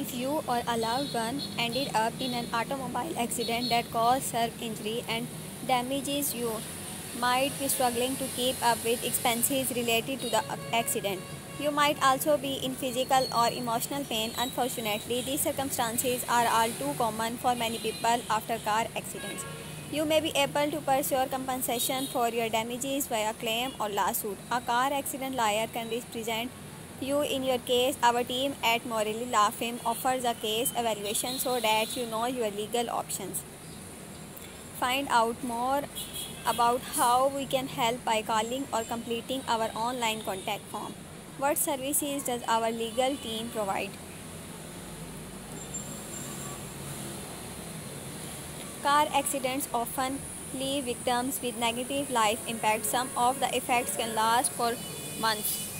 if you or a loved one ended up in an automobile accident that caused severe injury and damages you might be struggling to keep up with expenses related to the accident. You might also be in physical or emotional pain. Unfortunately, these circumstances are all too common for many people after car accidents. You may be able to pursue compensation for your damages via claim or lawsuit. A car accident lawyer can represent you in your case. Our team at Morelli Law Firm offers a case evaluation so that you know your legal options. Find out more about how we can help by calling or completing our online contact form. What services does our legal team provide? Car accidents often leave victims with negative life impact. Some of the effects can last for months.